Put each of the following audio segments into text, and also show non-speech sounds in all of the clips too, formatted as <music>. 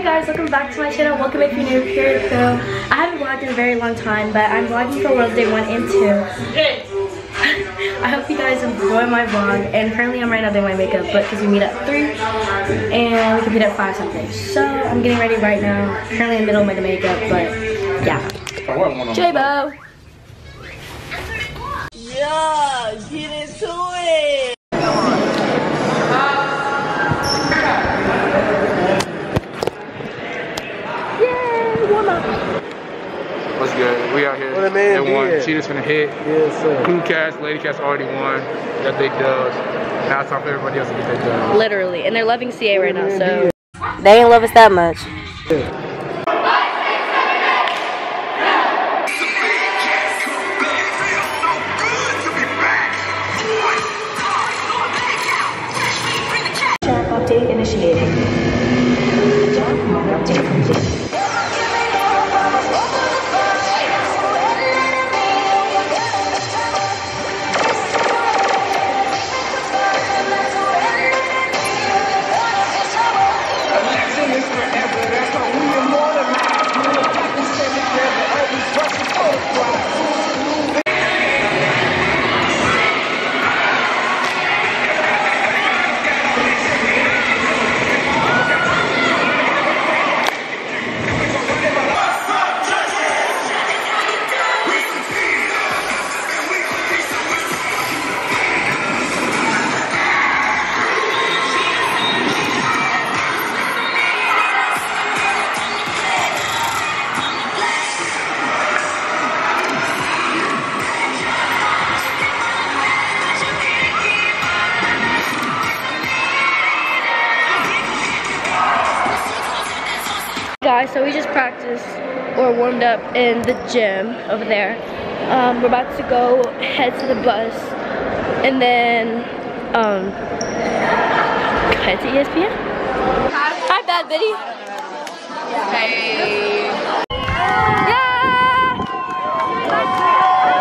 Hey guys, welcome back to my channel. Welcome if you're new here. So I haven't vlogged in a very long time, but I'm vlogging for World Day 1 and 2. <laughs> I hope you guys enjoy my vlog. And currently I'm right now doing my makeup, but because we meet at 3 and we can meet at 5 something. So I'm getting ready right now. Currently in the middle of my makeup, but yeah. J-Bo! Yeah, get into it. Yay, warm up. What's good? We out here. What a man They won. did. Cheetahs finna hit. Yes, sir. Crew cast, lady cast already won. Got big dubs. Now it's time for everybody else to get their dubs. Literally. And they're loving CA right now, so. They ain't love us that much. Job update initiated. Guys, so we just practiced or warmed up in the gym over there. Um, we're about to go head to the bus and then um, head to ESPN. Hi, Bad Bitty. Hey. Yeah!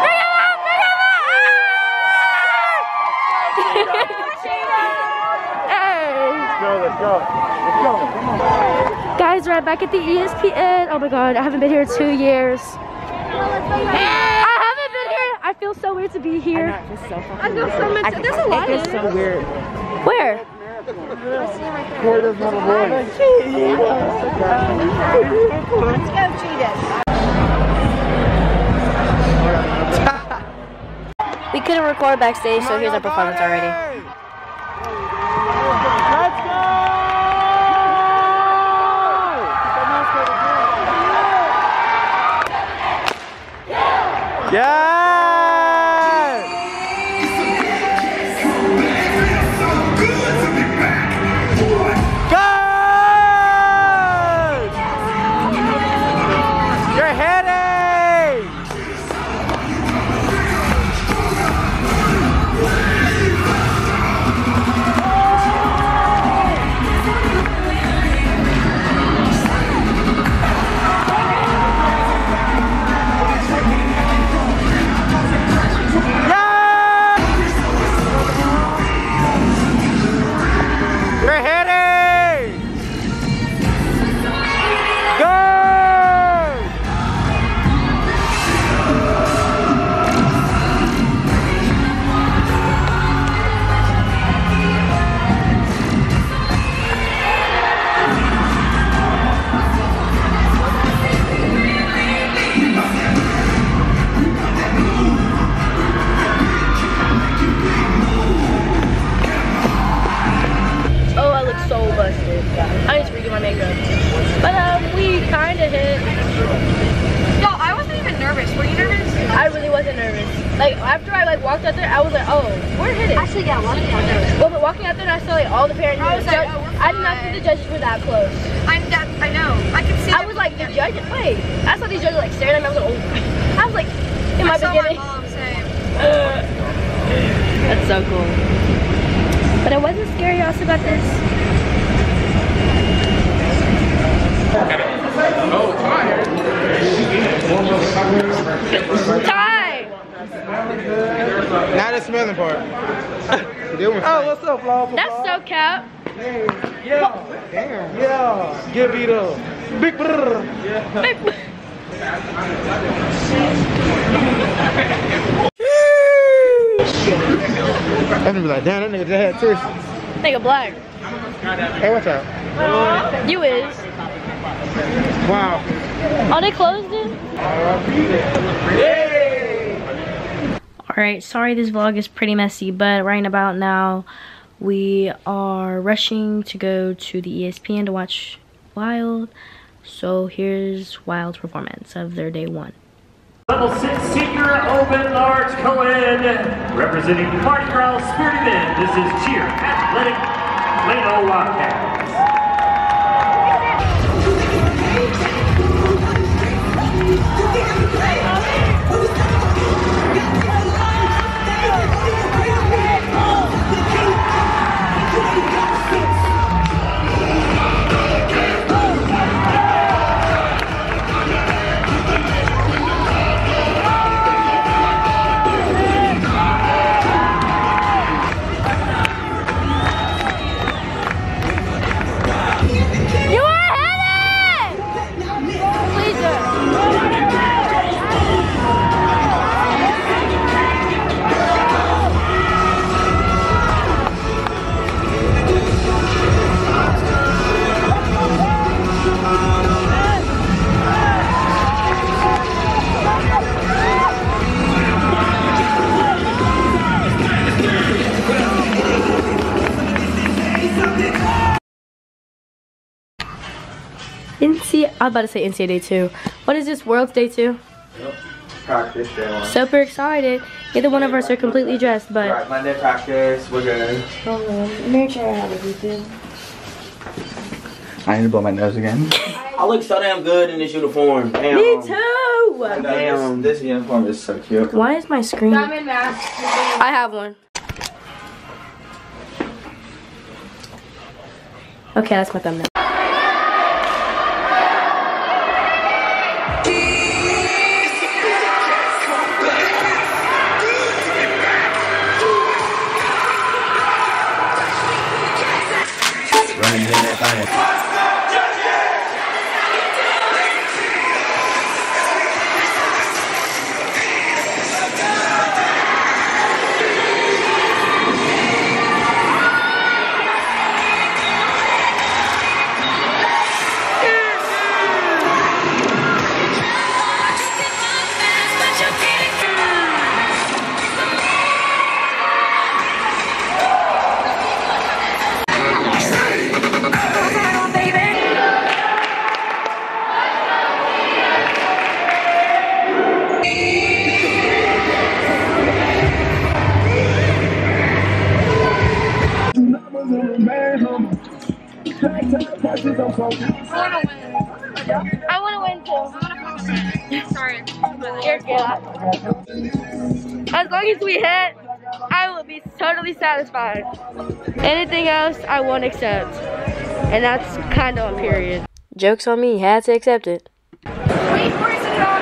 Bring him up, bring him up! hey! Go, let's go. Let's go. Guys, we're back at the ESPN. Oh my god, I haven't been here in two years. I haven't been here. I feel so weird to be here. I feel so much. There's a lot It's so weird. Where? Court doesn't have a voice. We couldn't record backstage, so here's our performance already. Let's go! Yeah! Like after I like walked out there, I was like, oh, we're hitting. Actually, yeah, walking out there. Well, but walking out there, and I saw like all the parents. I was like, judge- oh, we're I did not think the judges were that close. I'm that. I know. I can see. I was like, the judges. Wait, I saw these judges like staring at me. I was like, oh. <laughs> I was like, in my I saw beginning. my mom <laughs> say. That's so cool. But it wasn't scary. Also about this. Oh, tired. Ty. Not the smelling part. <laughs> oh, what's up, Flaw? That's so cap. Yeah. Damn. Yeah. Give it up. Big brr. I'm gonna be like, damn, that nigga just had tears. Nigga black. Hey, what's up? You is. Wow. Are they closed it? Alright, sorry this vlog is pretty messy, but right about now, we are rushing to go to the E ESPN to watch Wild. So here's Wild's performance of their day one. Level 6 Senior Open Large Co-Ed, representing Mardi Gras Spirit Men. This is Cheer Athletic Plano Wildcats. You NC, I was about to say NCAA Day 2. What is this, World's Day 2? Practice day one. Super excited. Neither one of us are completely dressed, but Alright, Monday practice, we're good. make sure I have everything. I need to blow my nose again. <laughs> I look so damn good in this uniform. Damn. Me too! Damn. This, this uniform is so cute. Why is my screen? Diamond mask. I have one. Okay, that's my thumbnail. Running in Sorry. You're good. As long as we hit, I will be totally satisfied. Anything else, I won't accept. And that's kind of a period. Joke's on me, had to accept it. Wait, where is it on?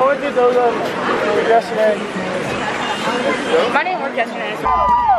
What did those yesterday? My name worked yesterday.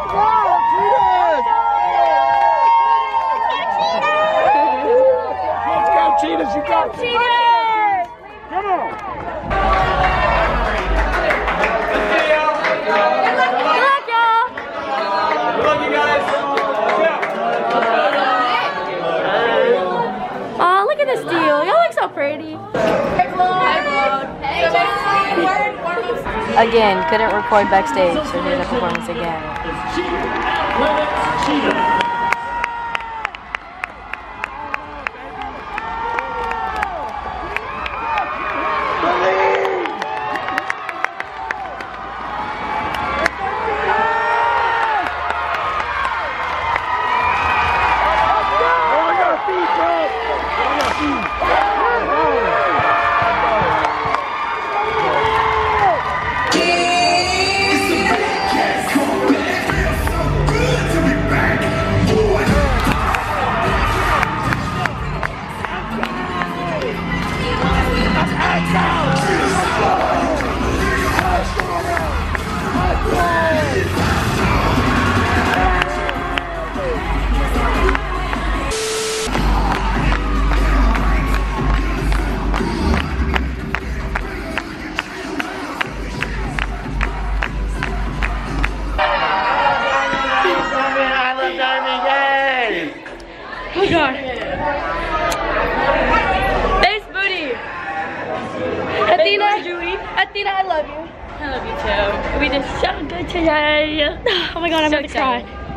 Again, couldn't record backstage, so did a performance again.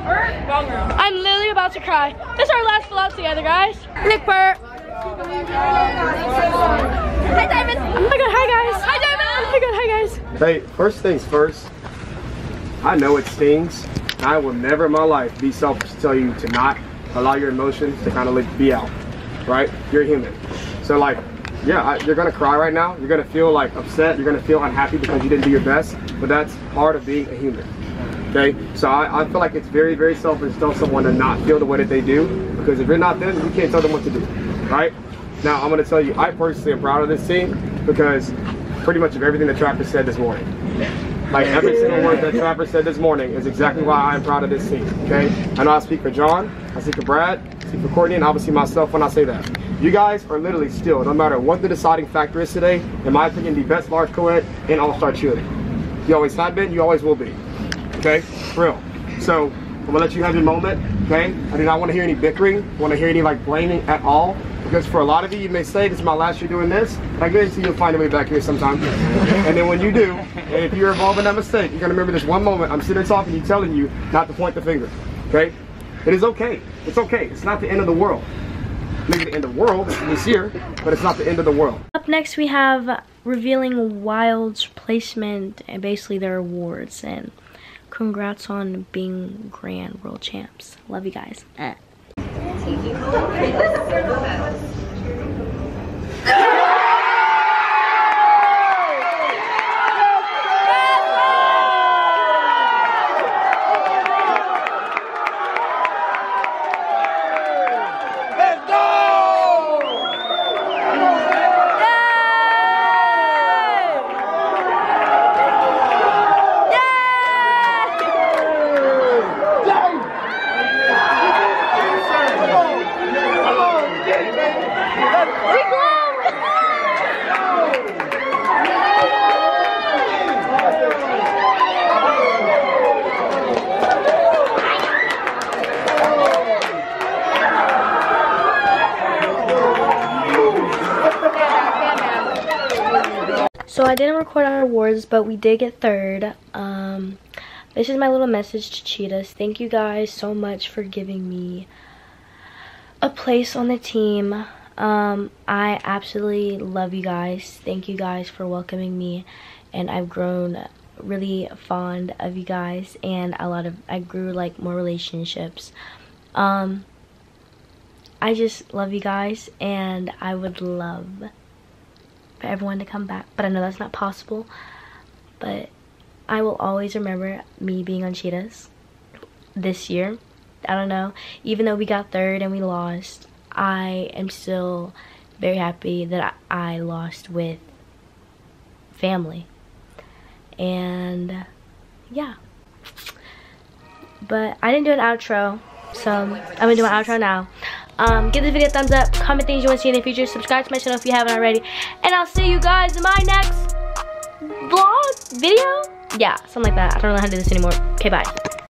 I'm literally about to cry. This is our last vlog together, guys. Nick Burt. Hi, David. Oh my god, hi guys. Hi, David. Oh my god, hi guys. Hey, first things first, I know it stings. I will never in my life be selfish to tell you to not allow your emotions to kind of like be out, right? You're human. So like, yeah, I, you're gonna cry right now. You're gonna feel like upset. You're gonna feel unhappy because you didn't do your best, but that's part of being a human. Okay, so I, I feel like it's very, very selfish to tell someone to not feel the way that they do because if you're not them, you can't tell them what to do, right? Now I'm gonna tell you, I personally am proud of this team because pretty much of everything that Trapper said this morning. Like every single word that Trapper said this morning is exactly why I'm proud of this team. Okay? I know I speak for John, I speak for Brad, I speak for Courtney, and obviously myself when I say that. You guys are literally still, no matter what the deciding factor is today, in my opinion, the best large co-ed in All-Star cheerleading. You always have been, you always will be. Okay? Real. So I'm gonna let you have your moment. Okay? I do not want to hear any bickering. I want to hear any like blaming at all. Because for a lot of you, you may say this is my last year doing this. I guarantee you'll find a way back here sometime. <laughs> and then when you do, if you're involved in that mistake, you're gonna remember this one moment. I'm sitting talking to you, telling you not to point the finger. Okay? It is okay. It's okay. It's not the end of the world. Maybe the end of the world this year, but it's not the end of the world. Up next, we have revealing Wild's placement and basically their awards. And congrats on being Grand World Champs. Love you guys. Eh. I didn't record our awards, but we did get third. Um, this is my little message to Cheetahs. Thank you guys so much for giving me a place on the team. Um, I absolutely love you guys. Thank you guys for welcoming me, and I've grown really fond of you guys, and a lot of I grew like more relationships. Um, I just love you guys, and I would love for everyone to come back. But I know that's not possible. But I will always remember me being on Cheetahs this year. I don't know. Even though we got third and we lost, I am still very happy that I, I lost with family. And yeah. But I didn't do an outro. So I'm gonna do an outro now. Um, give this video a thumbs up, comment things you want to see in the future, subscribe to my channel if you haven't already, and I'll see you guys in my next vlog, video? Yeah, something like that. I don't know how to do this anymore. Okay, bye.